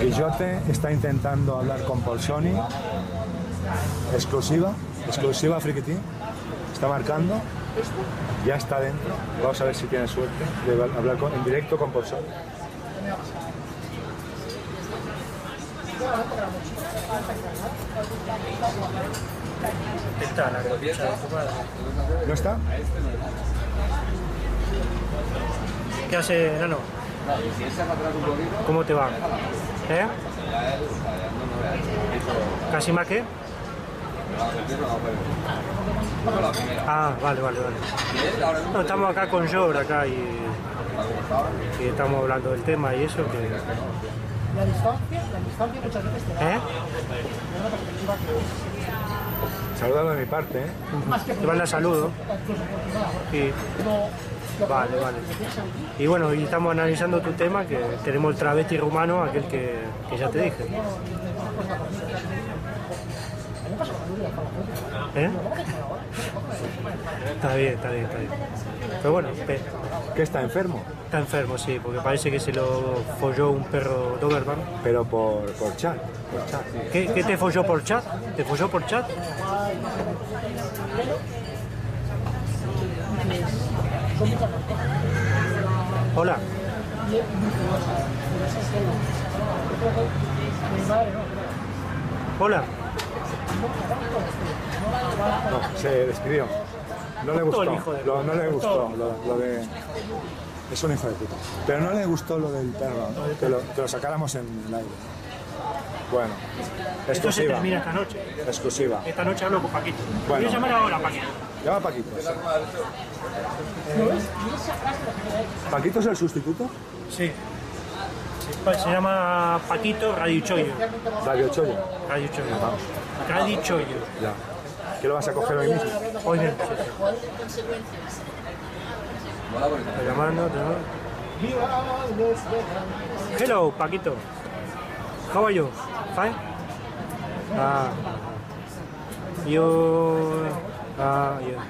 Guillote está intentando hablar con Polsoni. Exclusiva, exclusiva Friquitín. Está marcando. Ya está dentro. Vamos a ver si tiene suerte de hablar con- en directo con Polsoni. ¿No está? ¿Qué hace, Nano? ¿Cómo te va? ¿Eh? ¿Casi más que? Ah, vale, vale, vale. No, estamos acá con Jor acá y, y estamos hablando del tema y eso que... La distancia, la distancia muchas veces te da ¿Eh? Saludado de mi parte, ¿eh? más que Te manda saludos. incluso oportunidad. Y, No, vale, vale. Y bueno, y estamos analizando tu tema, que tenemos el travesti rumano, aquel que, que ya te dije. ¿Eh? Está bien, está bien, está bien. Pero bueno, pe- Que está enfermo, está enfermo, sí, porque parece que se lo folló un perro Doberman. pero por, por chat. Por chat. ¿Qué, qué te folló por chat? ¿Te folló por chat? Hola. Hola. No, se despidió. No le gustó. lo- no le gustó lo, lo de. Es un hijo de puta. Pero no le gustó lo del perro, que, lo, que lo sacáramos en el aire. Bueno, Esto se exclusiva. termina esta noche. Exclusiva. Esta noche hablo con Paquito. Bueno. Voy a llamar ahora a Paquito. Llama a Paquito. ¿Paquito es el sustituto? Sí. Se llama Paquito Radiuchoyo. Radio Choya. Radiuchoyo. Radiuchoyo. Ya. ¿Qué lo vas a coger hoy mismo? Hoy mismo. sí, sí. Estoy llamando, te llamo. Hello, Paquito. How are you? Fine? Ah. You... Ah, yeah.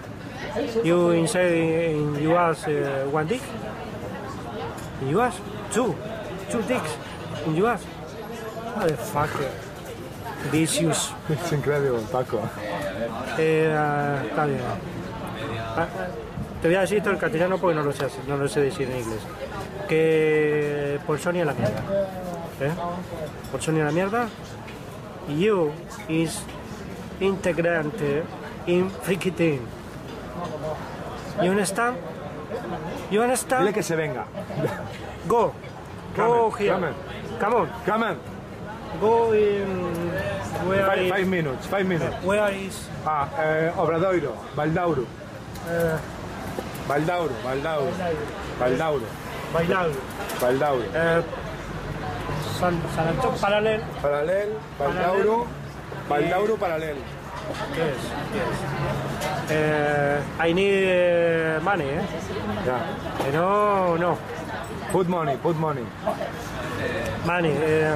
You inside in US uh, one dick? In US? Two. Two dicks in US? Motherfucker. Vicious. Es increíble, Paco. Eh, ah, está bien. Ah, te voy a decir esto en castellano porque no lo sé, no lo sé decir en inglés. Que por Sony a la mierda. ¿Eh? Por la mierda. You is integrante in Freaky Team. You understand? You understand? Dile que se venga. Go. Come Go here. come on. Come on. Come on. Go in. Where Five, is- five minutes, five minutes. Where is. Ah, eh, Obradoiro, Baldauro. eh, Baldauro, Baldauro. Baldauro, Bailar. Baldauro. Eh, San, San Paralel. Paralel, Baldauro, Baldauro Paralel. ¿Qué es? ¿Qué es? Eh, I need eh, money, ¿eh? No, no. Put money, put money. Money. Eh,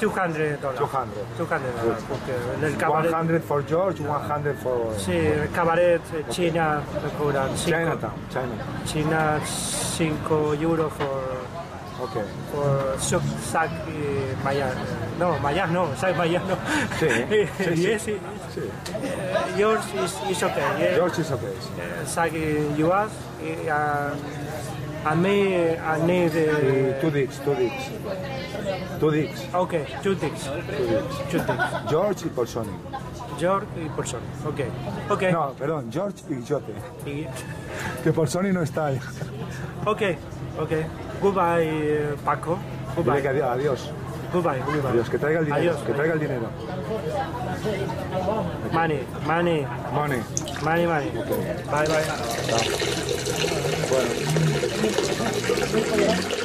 200 dólares. 200. 200 dólares. Porque en el cabaret. 100 for George, 100 for Sí, el cabaret eh, China me cobran 5 Chinatown. China. China 5 euros por, Ok. por y Mayas. No, Mayas no, Sak Mayas no. Sí, sí, sí. yes, sí. Sí. Eh, yours is, is okay. Yeah. George is okay. Uh, Sak in US. Uh, and me, I need. Uh, two dicks, two dicks. Two dicks, okay, two dicks. two dicks. Two dicks. George y Polsoni. George y Person. Okay. Okay. No, perdón, George y Guillote. Y- Que Polsoni no está ahí. Okay. Okay. Goodbye, Paco. Dile Goodbye. que adiós, adiós. Goodbye. Goodbye. Adiós, que traiga el dinero. Adiós. Que traiga el dinero. Money, money, Money. money, money. Bye, bye. Bueno.